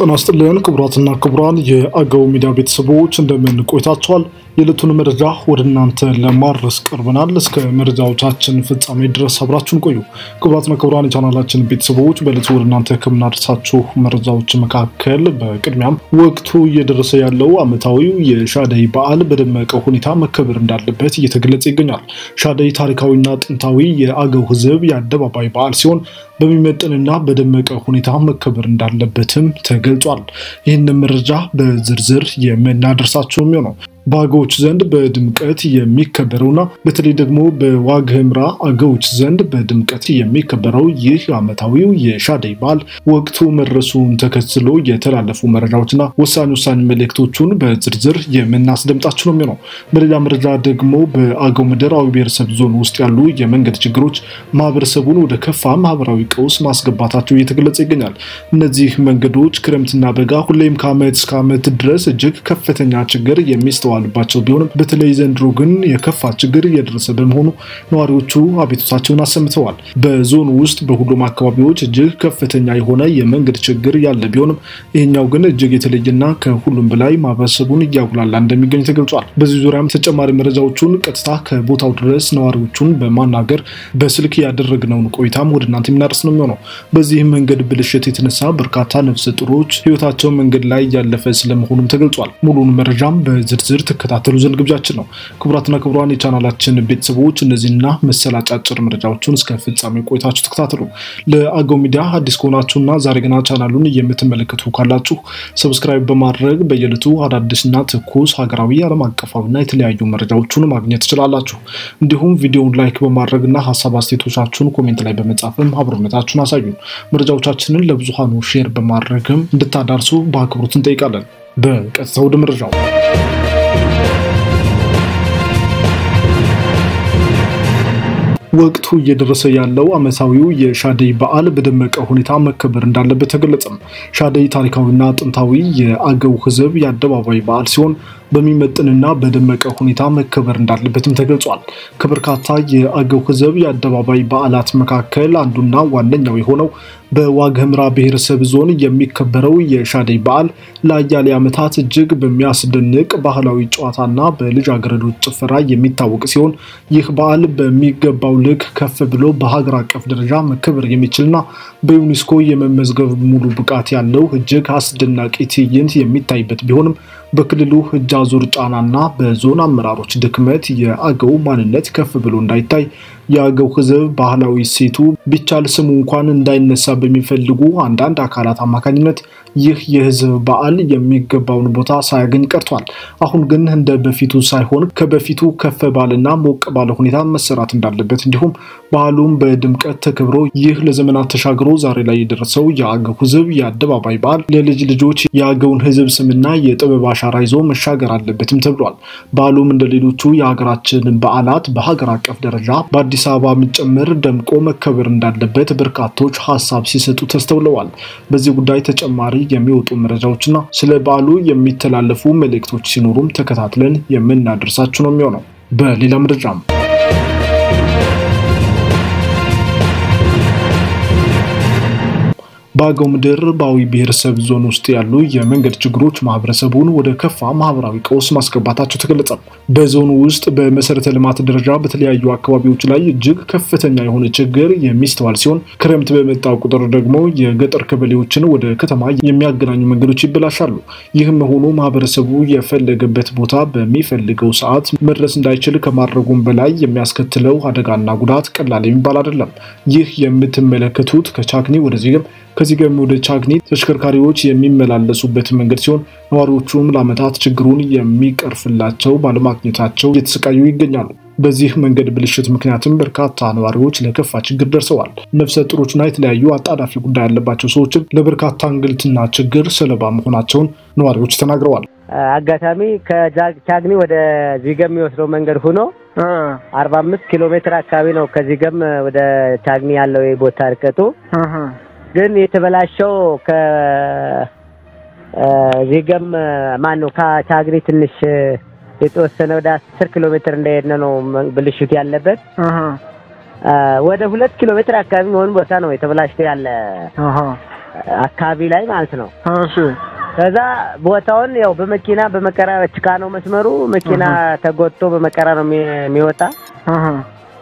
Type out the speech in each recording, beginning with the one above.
ጤና ይስጥልን ክቡራትና ክቡራን የአገው ሚዲያ ቤተሰቦች እንደምን ቆይታችኋል? የዕለቱን መረጃ ወደ እናንተ ለማድረስ ቀርበናል። እስከ መረጃዎቻችን ፍጻሜ ድረስ አብራችሁን ቆዩ። ክቡራትና ክቡራን የቻናላችን ቤተሰቦች በዕለቱ ወደ እናንተ ከምናደርሳችሁ መረጃዎች መካከል በቅድሚያም ወቅቱ እየደረሰ ያለው ዓመታዊው የሻደይ በዓል በደመቀ ሁኔታ መከበር እንዳለበት እየተገለጸ ይገኛል። ሻደይ ታሪካዊና ጥንታዊ የአገው ሕዝብ የአደባባይ በዓል ሲሆን በሚመጥንና በደመቀ ሁኔታ መከበር እንዳለበትም ተገልጿል። ይህንን መረጃ በዝርዝር የምናደርሳቸው የሚሆነው በአገዎች ዘንድ በድምቀት የሚከበረውና በተለይ ደግሞ በዋግ ኽምራ አገዎች ዘንድ በድምቀት የሚከበረው ይህ ዓመታዊው የሻደይ በዓል ወቅቱ መድረሱን ተከትሎ የተላለፉ መረጃዎችና ወሳኝ ወሳኝ መልእክቶቹን በዝርዝር የምናስደምጣችሁ ነው የሚሆነው። በሌላ መረጃ ደግሞ በአገው ምድር አዊ ብሔረሰብ ዞን ውስጥ ያሉ የመንገድ ችግሮች ማህበረሰቡን ወደ ከፋ ማህበራዊ ቀውስ ማስገባታቸው እየተገለጸ ይገኛል። እነዚህ መንገዶች ክረምትና በጋ ሁሌም ከዓመት እስከ ዓመት ድረስ እጅግ ከፍተኛ ችግር የሚስተዋል ባቸው ቢሆንም በተለይ ዘንድሮ ግን የከፋ ችግር እየደረሰ በመሆኑ ነዋሪዎቹ አቤቱታቸውን አሰምተዋል። በዞኑ ውስጥ በሁሉም አካባቢዎች እጅግ ከፍተኛ የሆነ የመንገድ ችግር ያለ ቢሆንም ይህኛው ግን እጅግ የተለየና ከሁሉም በላይ ማህበረሰቡን እያጉላላ እንደሚገኝ ተገልጿል። በዚህ ዙሪያም ተጨማሪ መረጃዎቹን ቀጥታ ከቦታው ድረስ ነዋሪዎቹን በማናገር በስልክ ያደረግነውን ቆይታም ወደ እናንተ የምናደርስ ነው የሚሆነው። በዚህ መንገድ ብልሽት የተነሳ በርካታ ነፍሰ ጡሮች ህይወታቸው መንገድ ላይ ያለፈ ስለመሆኑም ተገልጿል። ሙሉን መረጃም በዝርዝር ትከታተሉ ዘንድ ግብዣችን ነው። ክቡራትና ክቡራን የቻናላችን ቤተሰቦች እነዚህና መሰል አጫጭር መረጃዎችን እስከ ፍጻሜ ቆይታችሁ ተከታተሉ። ለአገው ሚዲያ አዲስ ከሆናችሁና ዛሬ ገና ቻናሉን የምትመለከቱ ካላችሁ subscribe በማድረግ በየዕለቱ አዳዲስና ትኩስ ሀገራዊ፣ ዓለም አቀፋዊና የተለያዩ መረጃዎችን ማግኘት ትችላላችሁ። እንዲሁም ቪዲዮውን like በማድረግና ሀሳብ አስተያየቶቻችሁን comment ላይ በመጻፍም አብሮነታችሁን አሳዩን። መረጃዎቻችንን ለብዙሃኑ share በማድረግም እንድታዳርሱ በአክብሮት እንጠይቃለን። በቀጥታ ወደ መረጃው ወቅቱ እየደረሰ ያለው ዓመታዊው የሻደይ በዓል በደመቀ ሁኔታ መከበር እንዳለበት ተገለጸም። ሻደይ ታሪካዊና ጥንታዊ የአገው ሕዝብ የአደባባይ በዓል ሲሆን በሚመጥንና በደመቀ ሁኔታ መከበር እንዳለበትም ተገልጿል። ከበርካታ የአገው ሕዝብ የአደባባይ በዓላት መካከል አንዱና ዋነኛው የሆነው በዋግ ኽምራ ብሔረሰብ ዞን የሚከበረው የሻደይ በዓል ለአያሌ ዓመታት እጅግ በሚያስደንቅ ባህላዊ ጨዋታና በልጃገረዶች ጭፈራ የሚታወቅ ሲሆን ይህ በዓል በሚገባው ልክ ከፍ ብሎ በሀገር አቀፍ ደረጃ መከበር የሚችልና በዩኔስኮ የመመዝገብ ሙሉ ብቃት ያለው እጅግ አስደናቂ ትዕይንት የሚታይበት ቢሆንም በክልሉ እጅ አዙር ጫናና በዞን አመራሮች ድክመት የአገው ማንነት ከፍ ብሎ እንዳይታይ የአገው ሕዝብ ባህላዊ እሴቱ ቢቻል ስሙ እንኳን እንዳይነሳ በሚፈልጉ አንዳንድ አካላት አማካኝነት ይህ የህዝብ በዓል የሚገባውን ቦታ ሳያገኝ ቀርቷል። አሁን ግን እንደ በፊቱ ሳይሆን ከበፊቱ ከፍ ባለና ሞቅ ባለ ሁኔታ መሰራት እንዳለበት እንዲሁም በዓሉም በድምቀት ተከብሮ ይህ ለዘመናት ተሻግሮ ዛሬ ላይ የደረሰው የአገው ሕዝብ የአደባባይ በዓል ለልጅ ልጆች የአገውን ሕዝብ ስምና የጥበብ አሻራ ይዞ መሻገር አለበትም ተብሏል። በዓሉም እንደ ሌሎቹ የሀገራችን በዓላት በሀገር አቀፍ ደረጃ በአዲስ አበባ ጭምር ደምቆ መከበር እንዳለበት በርካቶች ሀሳብ ሲሰጡ ተስተውለዋል። በዚህ ጉዳይ ተጨማሪ የሚወጡ መረጃዎችና ስለ በዓሉ የሚተላለፉ መልእክቶች ሲኖሩም ተከታትለን የምናደርሳችሁ ነው የሚሆነው። በሌላ መረጃም በአገው ምድር በአዊ ብሔረሰብ ዞን ውስጥ ያሉ የመንገድ ችግሮች ማህበረሰቡን ወደ ከፋ ማህበራዊ ቀውስ ማስገባታቸው ተገለጸ። በዞኑ ውስጥ በመሰረተ ልማት ደረጃ በተለያዩ አካባቢዎች ላይ እጅግ ከፍተኛ የሆነ ችግር የሚስተዋል ሲሆን ክረምት በመጣ ቁጥር ደግሞ የገጠር ቀበሌዎችን ወደ ከተማ የሚያገናኙ መንገዶች ይበላሻሉ። ይህም መሆኑ ማህበረሰቡ የፈለገበት ቦታ በሚፈልገው ሰዓት መድረስ እንዳይችል ከማድረጉም በላይ የሚያስከትለው አደጋና ጉዳት ቀላል የሚባል አይደለም። ይህ የምትመለከቱት ከቻክኒ ወደዚህ ከዚህ ጋር ወደ ቻግኒ ተሽከርካሪዎች የሚመላለሱበት መንገድ ሲሆን ነዋሪዎቹም ለዓመታት ችግሩን የሚቀርፍላቸው ባለማግኘታቸው እየተሰቃዩ ይገኛሉ። በዚህ መንገድ ብልሽት ምክንያትም በርካታ ነዋሪዎች ለከፋ ችግር ደርሰዋል። ነፍሰ ጡሮችና የተለያዩ አጣዳፊ ጉዳይ ያለባቸው ሰዎችም ለበርካታ እንግልትና ችግር ሰለባ መሆናቸውን ነዋሪዎች ተናግረዋል። አጋጣሚ ከቻግኒ ወደ ዚገም የሚወስደው መንገድ ሆኖ አርባ አምስት ኪሎ ሜትር አካባቢ ነው ከዚገም ወደ ቻግኒ ያለው የቦታ ርቀቱ ግን የተበላሸው ከዚገም ማን ነው ከቻግኒ ትንሽ የተወሰነ ወደ አስር ኪሎ ሜትር እንደሄድን ነው ብልሽቱ ያለበት። ወደ ሁለት ኪሎ ሜትር አካባቢ መሆኑ ቦታ ነው የተበላሽቶ ያለ አካባቢ ላይ ማለት ነው። ከዛ ቦታውን ያው በመኪና በመከራ ጭቃ ነው መስመሩ። መኪና ተጎትቶ በመከራ ነው የሚ- የሚወጣ።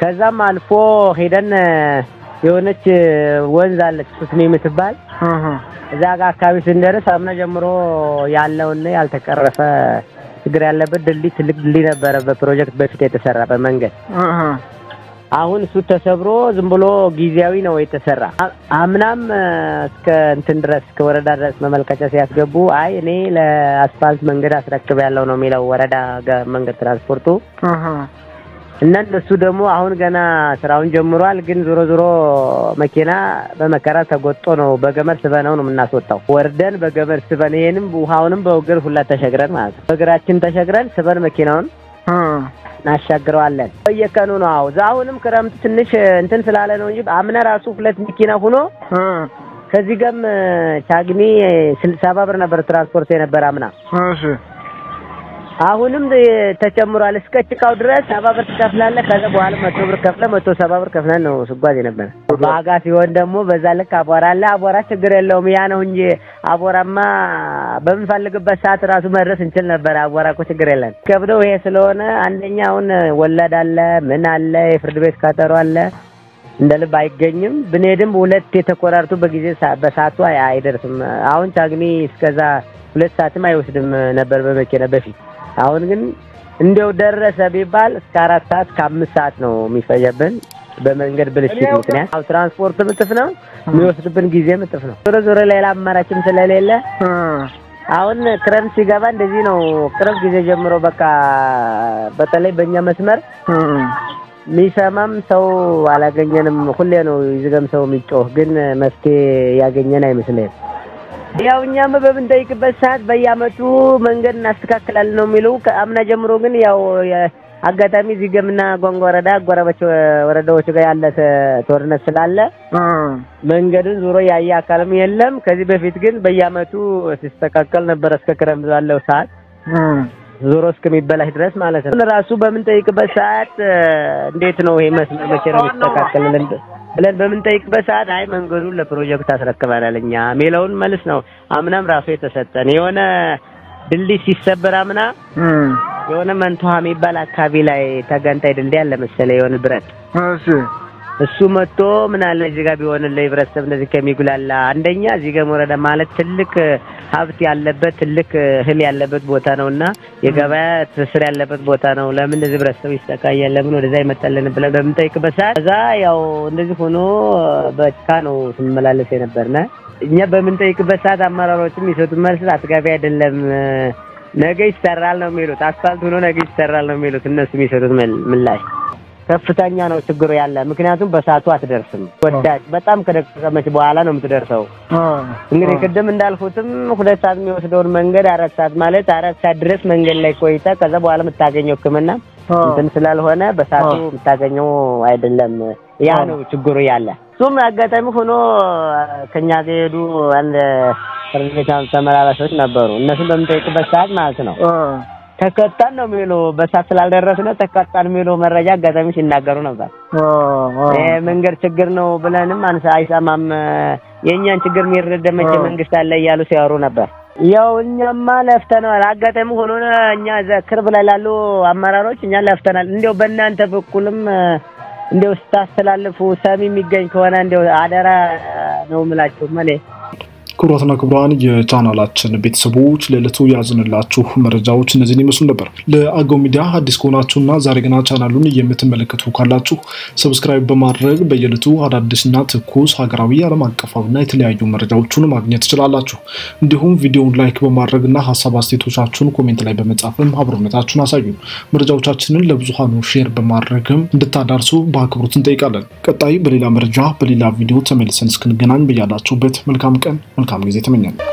ከዛም አልፎ ሄደን የሆነች ወንዝ አለች ሱስኒ የምትባል። እዛ ጋር አካባቢ ስንደርስ አምና ጀምሮ ያለውን ያልተቀረፈ ችግር ያለበት ድልድይ ትልቅ ድልድይ ነበረ በፕሮጀክት በፊት የተሰራ በመንገድ አሁን እሱ ተሰብሮ ዝም ብሎ ጊዜያዊ ነው የተሰራ። አምናም እስከ እንትን ድረስ እስከ ወረዳ ድረስ መመልከቻ ሲያስገቡ አይ እኔ ለአስፋልት መንገድ አስረክብ ያለው ነው የሚለው ወረዳ መንገድ ትራንስፖርቱ እና እነሱ ደግሞ አሁን ገና ስራውን ጀምሯል። ግን ዞሮ ዞሮ መኪና በመከራ ተጎጦ ነው በገመድ ስበነው ነው የምናስወጣው። ወርደን በገመድ ስበን ይሄንም ውሃውንም በእግር ሁላ ተሸግረን ማለት ነው። በእግራችን ተሸግረን ስበን መኪናውን እናሻግረዋለን። በየቀኑ ነው። አዎ አሁንም ክረምት ትንሽ እንትን ስላለ ነው እንጂ አምና ራሱ ሁለት መኪና ሆኖ እህ ከዚህ ገም ቻግኒ ስልሳ ብር ነበር ትራንስፖርት የነበረ አምና። እሺ አሁንም ተጨምሯል። እስከ ጭቃው ድረስ ሰባ ብር ትከፍላለህ። ከዛ በኋላ መቶ ብር ከፍለ መቶ ሰባ ብር ከፍለን ነው ስጓዝ የነበረ። በአጋ ሲሆን ደግሞ በዛ ልክ አቧራ አለ። አቧራ ችግር የለውም ያ ነው እንጂ አቧራማ በምንፈልግበት ሰዓት ራሱ መድረስ እንችል ነበር። አቧራ እኮ ችግር የለን። ከብደው ይሄ ስለሆነ አንደኛ ወለድ አለ፣ ምን አለ፣ የፍርድ ቤት ቀጠሮ አለ። እንደ ልብ አይገኝም። ብንሄድም ሁለት የተቆራርጡ በጊዜ በሰዓቱ አይ- አይደርስም። አሁን ቻግኒ እስከዛ ሁለት ሰዓትም አይወስድም ነበር በመኪና በፊት። አሁን ግን እንዲያው ደረሰ ቢባል እስከ አራት ሰዓት ከአምስት ሰዓት ነው የሚፈጀብን በመንገድ ብልሽት ምክንያት። አዎ ትራንስፖርት እጥፍ ነው የሚወስድብን ጊዜም እጥፍ ነው። ዞሮ ዞሮ ሌላ አማራጭም ስለሌለ አሁን ክረምት ሲገባ እንደዚህ ነው። ቅርብ ጊዜ ጀምሮ በቃ በተለይ በእኛ መስመር የሚሰማም ሰው አላገኘንም። ሁሌ ነው ይዝገም ሰው የሚጮህ ግን መፍትሄ ያገኘን አይመስልም። ያው እኛም በምንጠይቅበት ሰዓት በየአመቱ መንገድ እናስተካክላለን ነው የሚለው። ከአምና ጀምሮ ግን ያው አጋጣሚ ዚገምና ጓንጓ ወረዳ አጎራባች ወረዳዎች ጋር ያለ ጦርነት ስላለ መንገድን ዞሮ ያየ አካልም የለም። ከዚህ በፊት ግን በየአመቱ ሲስተካከል ነበር እስከ ክረምት ባለው ሰዓት ዞሮ እስከሚበላሽ ድረስ ማለት ነው። ራሱ በምንጠይቅበት ሰዓት እንዴት ነው ይሄ መስመር መቼ ነው የሚስተካከልልን ብለን በምንጠይቅበት ሰዓት አይ መንገዱን ለፕሮጀክት አስረክበናል እኛ የሚለውን መልስ ነው አምናም ራሱ የተሰጠን። የሆነ ድልድይ ሲሰበር አምና የሆነ መንቶሃ የሚባል አካባቢ ላይ ተገንጣይ ድልድይ አለ መሰለኝ የሆነ ብረት እሺ እሱ መጥቶ ምን አለ እዚህ ጋር ቢሆን ለህብረተሰብ እንደዚህ ከሚጉላላ አንደኛ እዚህ ጋር ወረዳ ማለት ትልቅ ሀብት ያለበት ትልቅ እህል ያለበት ቦታ ነውና የገበያ ትስስር ያለበት ቦታ ነው። ለምን እንደዚህ ህብረተሰብ ይሰቃያል? ለምን ወደዛ ይመጣልን ብለን በምንጠይቅበት ሰዓት እዛ ያው እንደዚህ ሆኖ በጭቃ ነው ስንመላለስ የነበርነ እኛ በምንጠይቅበት ሰዓት አመራሮችም የሚሰጡት መልስ አጥጋቢ አይደለም። ነገ ይሰራል ነው የሚሉት። አስፋልት ሆኖ ነገ ይሰራል ነው የሚሉት እነሱ የሚሰጡት ምላሽ ከፍተኛ ነው ችግሩ ያለ። ምክንያቱም በሰዓቱ አትደርስም። ወዳጅ በጣም ከደቀመች በኋላ ነው የምትደርሰው። እንግዲህ ቅድም እንዳልኩትም ሁለት ሰዓት የሚወስደውን መንገድ አራት ሰዓት ማለት አራት ሰዓት ድረስ መንገድ ላይ ቆይታ ከዛ በኋላ የምታገኘው ሕክምና እንትን ስላልሆነ በሰዓቱ የምታገኘው አይደለም። ያ ነው ችግሩ ያለ። እሱም አጋጣሚ ሆኖ ከኛ ጋር የሄዱ አንድ ፍርድ ቤት ተመላላሾች ነበሩ። እነሱን በምንጠይቅበት ሰዓት ማለት ነው ተቀጣን ነው የሚሉ በሰዓት ስላልደረስን ተቀጣን የሚሉ መረጃ አጋጣሚ ሲናገሩ ነበር። ይሄ መንገድ ችግር ነው ብለንም አንሳ አይሰማም የእኛን ችግር የሚረዳ መቼ መንግስት አለ እያሉ ሲያወሩ ነበር። ያው እኛማ ለፍተናል። አጋጣሚ ሆኖ እኛ ቅርብ ላይ ላሉ አመራሮች እኛ ለፍተናል። እንዲያው በእናንተ በኩልም እንዲያው ስታስተላልፉ ሰሚ የሚገኝ ከሆነ እንዲያው አደራ ነው የምላችሁ መሌ ክቡራትና ክቡራን የቻናላችን ቤተሰቦች ለዕለቱ ያዝንላችሁ መረጃዎች እነዚህን ይመስሉ ነበር። ለአገው ሚዲያ አዲስ ከሆናችሁና ዛሬ ገና ቻናሉን የምትመለከቱ ካላችሁ subscribe በማድረግ በየዕለቱ አዳዲስና ትኩስ ሀገራዊ፣ ዓለም አቀፋዊና የተለያዩ መረጃዎችን ማግኘት ትችላላችሁ። እንዲሁም ቪዲዮውን like በማድረግና ሀሳብ አስተያየቶቻችሁን comment ላይ በመጻፍም አብሮነታችሁን አሳዩ። መረጃዎቻችንን ለብዙሃኑ share በማድረግም እንድታዳርሱ በአክብሮት እንጠይቃለን። ቀጣይ በሌላ መረጃ በሌላ ቪዲዮ ተመልሰን እስክንገናኝ በያላችሁበት መልካም ቀን መልካም ጊዜ ተመኛለሁ።